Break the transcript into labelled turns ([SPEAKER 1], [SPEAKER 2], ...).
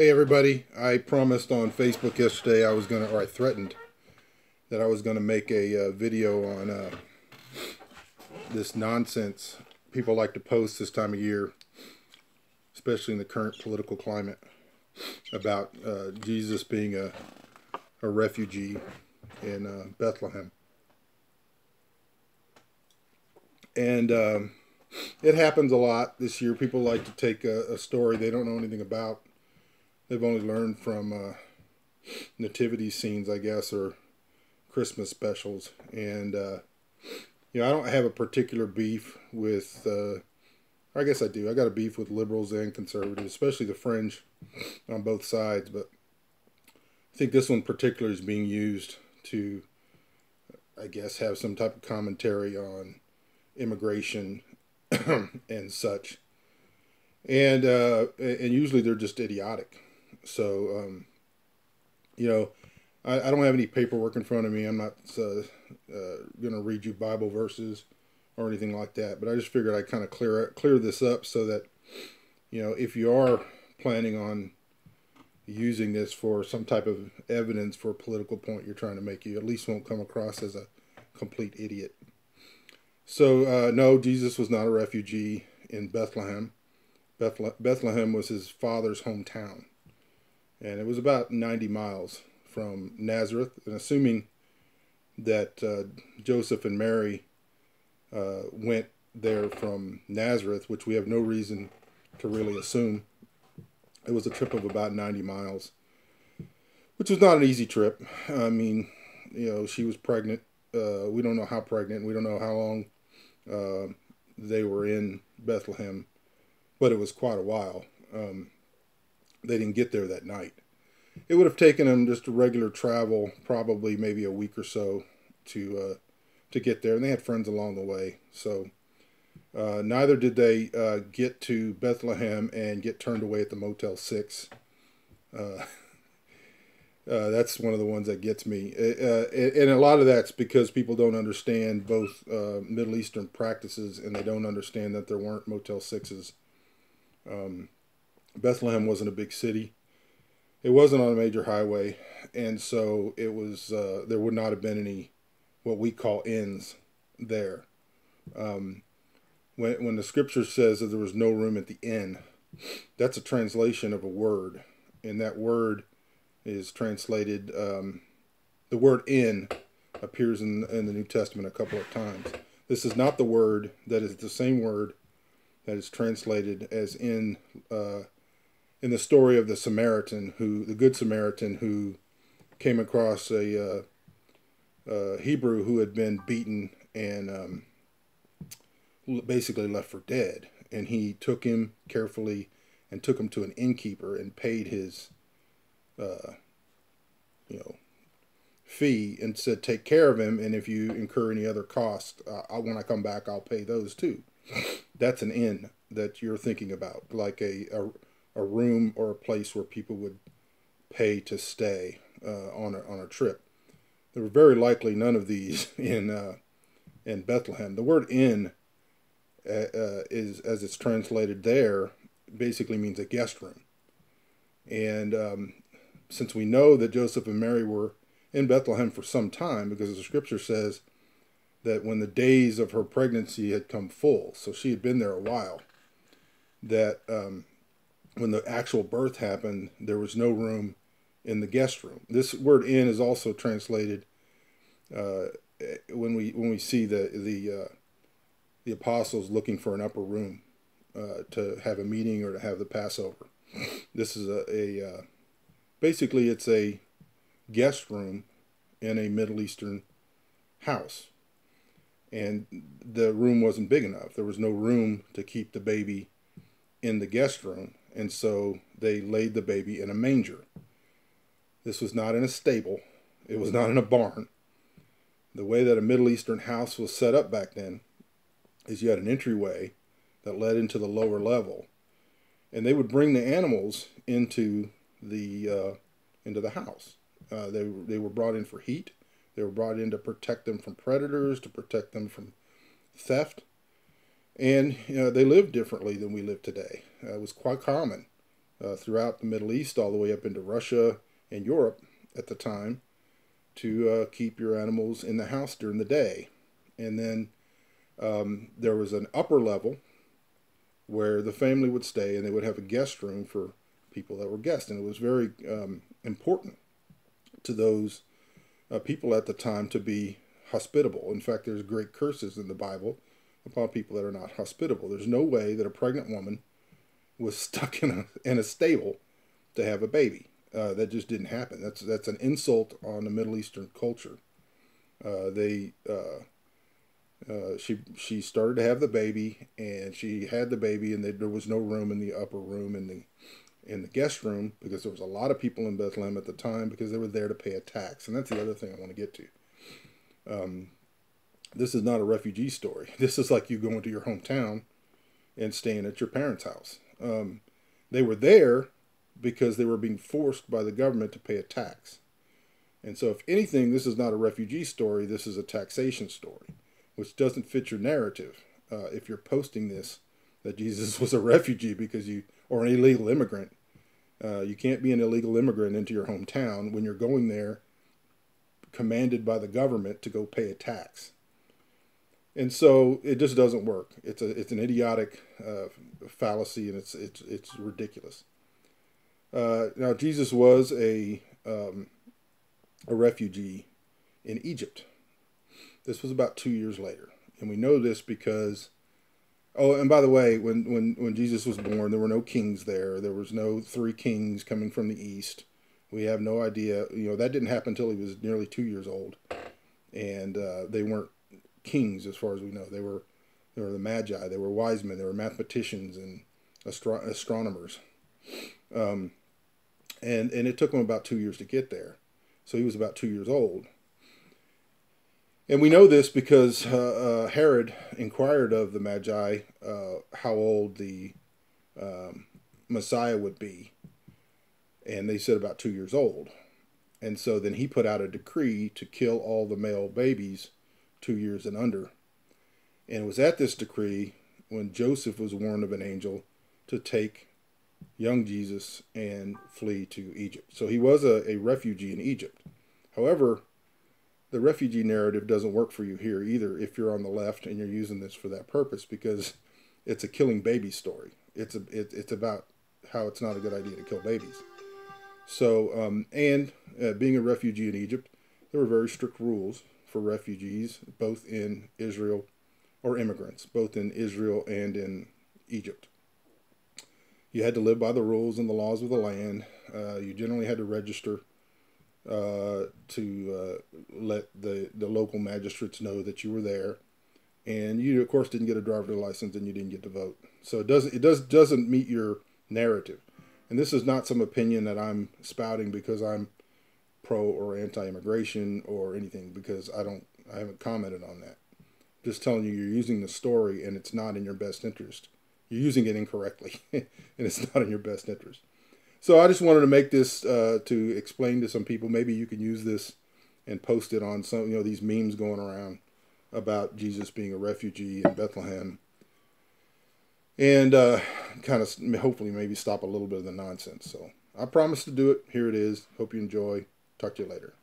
[SPEAKER 1] Hey everybody, I promised on Facebook yesterday I was going to, or I threatened that I was going to make a uh, video on uh, this nonsense people like to post this time of year, especially in the current political climate, about uh, Jesus being a, a refugee in uh, Bethlehem. And um, it happens a lot this year. People like to take a, a story they don't know anything about they've only learned from uh, nativity scenes, I guess, or Christmas specials. And, uh, you know, I don't have a particular beef with, uh, I guess I do. I got a beef with liberals and conservatives, especially the fringe on both sides. But I think this one particular is being used to, I guess, have some type of commentary on immigration and such. And uh, and usually they're just idiotic. So, um, you know, I, I, don't have any paperwork in front of me. I'm not uh, uh, going to read you Bible verses or anything like that. But I just figured I'd kind of clear clear this up so that, you know, if you are planning on using this for some type of evidence for a political point you're trying to make, you at least won't come across as a complete idiot. So, uh, no, Jesus was not a refugee in Bethlehem. Bethlehem was his father's hometown and it was about 90 miles from Nazareth. And assuming that uh, Joseph and Mary uh, went there from Nazareth, which we have no reason to really assume, it was a trip of about 90 miles, which was not an easy trip. I mean, you know, she was pregnant. Uh, we don't know how pregnant. We don't know how long uh, they were in Bethlehem, but it was quite a while. Um, they didn't get there that night. It would have taken them just a regular travel, probably maybe a week or so to uh, to get there, and they had friends along the way. So uh, neither did they uh, get to Bethlehem and get turned away at the Motel Six. Uh, uh, that's one of the ones that gets me, uh, and a lot of that's because people don't understand both Middle Eastern practices, and they don't understand that there weren't Motel Sixes. Um, Bethlehem wasn't a big city. It wasn't on a major highway, and so it was. Uh, there would not have been any what we call inns there. Um, when when the scripture says that there was no room at the inn, that's a translation of a word, and that word is translated. Um, the word inn appears in in the New Testament a couple of times. This is not the word that is the same word that is translated as in uh, in the story of the Samaritan who the good Samaritan who came across a uh, uh, Hebrew who had been beaten and um, basically left for dead, and he took him carefully and took him to an innkeeper and paid his, uh, you know, fee and said, "Take care of him, and if you incur any other costs, uh, when I come back, I'll pay those too." That's an inn that you're thinking about, like a, a a room or a place where people would pay to stay uh, on a, on a trip. There were very likely none of these in uh, in Bethlehem. The word inn uh, uh, is as it's translated there basically means a guest room. And um, since we know that Joseph and Mary were in Bethlehem for some time, because the scripture says that when the days of her pregnancy had come full, so she had been there a while, that um, when the actual birth happened, there was no room inn the guest room. This word "in" is also translated uh, when we when we see the the uh, the apostles looking for an upper room uh, to have a meeting or to have the Passover. This is a, a uh, basically it's a guest room in a Middle Eastern house, and the room wasn't big enough. There was no room to keep the baby in the guest room and so they laid the baby in a manger. This was not in a stable, it was not in a barn. The way that a Middle Eastern house was set up back then is you had an entryway that led into the lower level, and they would bring the animals into the uh, into the house. Uh, they they were brought in for heat. They were brought in to protect them from predators, to protect them from theft, and you know, they lived differently than we live today. Uh, it was quite common uh, throughout the Middle East, all the way up into Russia and Europe at the time, to uh, keep your animals in the house during the day. And then um, there was an upper level where the family would stay and they would have a guest room for people that were guests. And it was very um, important to those uh, people at the time to be hospitable. In fact, there's great curses in the Bible upon people that are not hospitable. There's no way that a pregnant woman was stuck in a in a stable to have a baby. Uh, that just didn't happen. That's that's an insult on the Middle Eastern culture. Uh, they uh, uh she she started to have the baby, and she had the baby, and they, there was no room in the upper room in the in the guest room because there was a lot of people in Bethlehem at the time because they were there to pay a tax, and that's the other thing I want to get to. Um, this is not a refugee story. This is like you going to your hometown and staying at your parents' house. Um, they were there because they were being forced by the government to pay a tax. And so, if anything, this is not a refugee story, this is a taxation story, which doesn't fit your narrative. Uh, if you're posting this, that Jesus was a refugee because you, or an illegal immigrant, uh, you can't be an illegal immigrant into your hometown when you're going there commanded by the government to go pay a tax. And so it just doesn't work. It's a it's an idiotic uh, fallacy, and it's it's it's ridiculous. Uh, now Jesus was a um, a refugee in Egypt. This was about two years later, and we know this because. Oh, and by the way, when, when, when Jesus was born, there were no kings there. There was no three kings coming from the east. We have no idea. You know, that didn't happen until he was nearly two years old. And uh, they weren't kings as far as we know. They were, they were the magi. They were wise men. They were mathematicians and astro- astronomers. Um, and, and it took him about two years to get there. So he was about two years old. And we know this because uh, uh, Herod inquired of the Magi uh, how old the um, Messiah would be and they said about two years old. And so then he put out a decree to kill all the male babies two years and under. And it was at this decree when Joseph was warned of an angel to take young Jesus and flee to Egypt. So he was a, a refugee in Egypt. However, the refugee narrative doesn't work for you here either if you're on the left and you're using this for that purpose because it's a killing baby story. It's a it, it's about how it's not a good idea to kill babies. So, um, and uh, being a refugee in Egypt, there were very strict rules for refugees, both in Israel, or immigrants, both in Israel and in Egypt. You had to live by the rules and the laws of the land. Uh, you generally had to register uh, to uh, let the, the local magistrates know that you were there. And you, of course, didn't get a driver's license and you didn't get to vote. So it doesn't it does doesn't meet your narrative. And this is not some opinion that I'm spouting because I'm pro or anti-immigration or anything because I don't I haven't commented on that. Just telling you you're using the story and it's not in your best interest. You're using it incorrectly and it's not in your best interest. So I just wanted to make this uh, to explain to some people. Maybe you can use this and post it on some you know these memes going around about Jesus being a refugee in Bethlehem and uh, kind of hopefully maybe stop a little bit of the nonsense. So I promise to do it. Here it is. Hope you enjoy. Talk to you later.